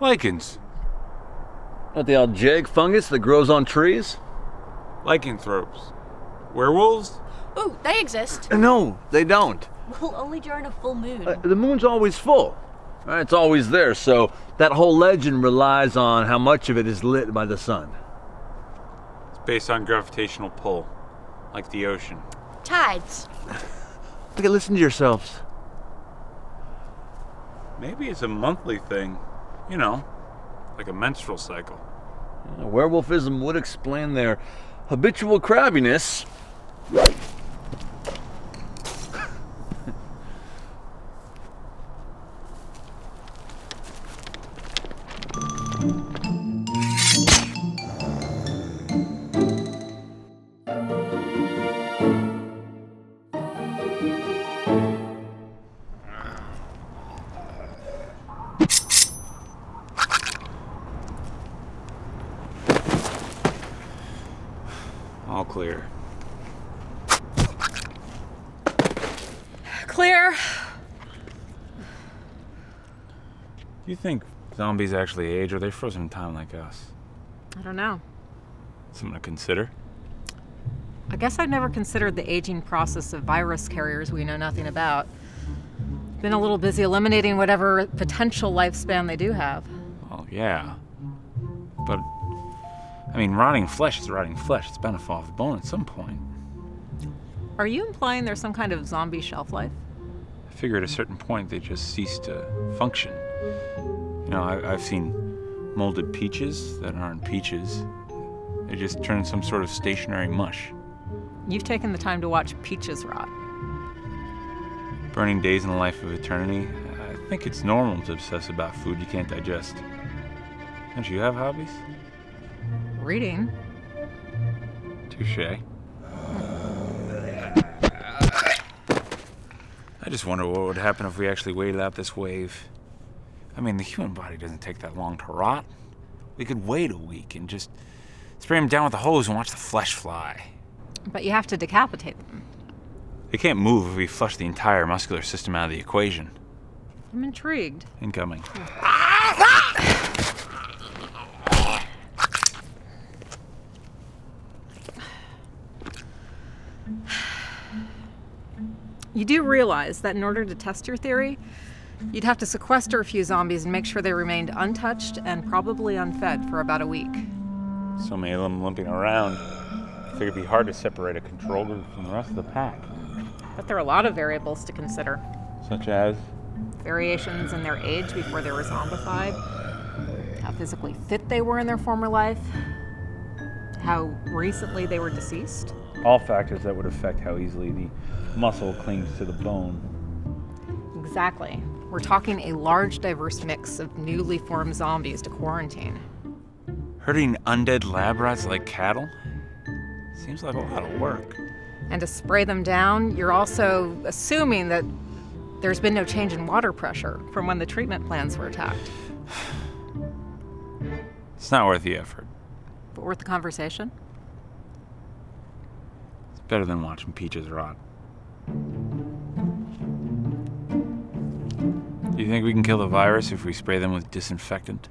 Lycans. Not the old jag fungus that grows on trees? Lycanthropes. Werewolves? Ooh, they exist. Uh, No, they don't. Well, only during a full moon. Uh, the moon's always full. Uh, It's always there, so that whole legend relies on how much of it is lit by the sun. It's based on gravitational pull, like the ocean. Tides. Look at listen to yourselves. Maybe it's a monthly thing. You know, like a menstrual cycle. Werewolfism would explain their habitual crabbiness. clear. Clear. Do you think zombies actually age, or are they frozen in time like us? I don't know. Something to consider. I guess I've never considered the aging process of virus carriers we know nothing about. Been a little busy eliminating whatever potential lifespan they do have. Well, yeah. But, I mean, rotting flesh is rotting flesh. It's bound to fall off the bone at some point. Are you implying there's some kind of zombie shelf life? I figure at a certain point they just cease to function. You know, I, I've seen molded peaches that aren't peaches. They just turn some sort of stationary mush. You've taken the time to watch peaches rot. Burning days in the life of eternity. I think it's normal to obsess about food you can't digest. Don't you have hobbies? Reading. Touche. I just wonder what would happen if we actually waited out this wave. I mean, the human body doesn't take that long to rot. We could wait a week and just spray them down with a hose and watch the flesh fly. But you have to decapitate them. They can't move if we flush the entire muscular system out of the equation. I'm intrigued. Incoming. Ah! You do realize that in order to test your theory, you'd have to sequester a few zombies and make sure they remained untouched and probably unfed for about a week. So many of them limping around. I think it'd be hard to separate a control group from the rest of the pack. But there are a lot of variables to consider Such as variations in their age before they were zombified, how physically fit they were in their former life, how recently they were deceased. All factors that would affect how easily the muscle clings to the bone. Exactly. We're talking a large, diverse mix of newly formed zombies to quarantine. Herding undead lab rats like cattle? Seems like a lot of work. And to spray them down, you're also assuming that there's been no change in water pressure from when the treatment plants were attacked. It's not worth the effort. But worth the conversation? Better than watching peaches rot. Do you think we can kill the virus if we spray them with disinfectant?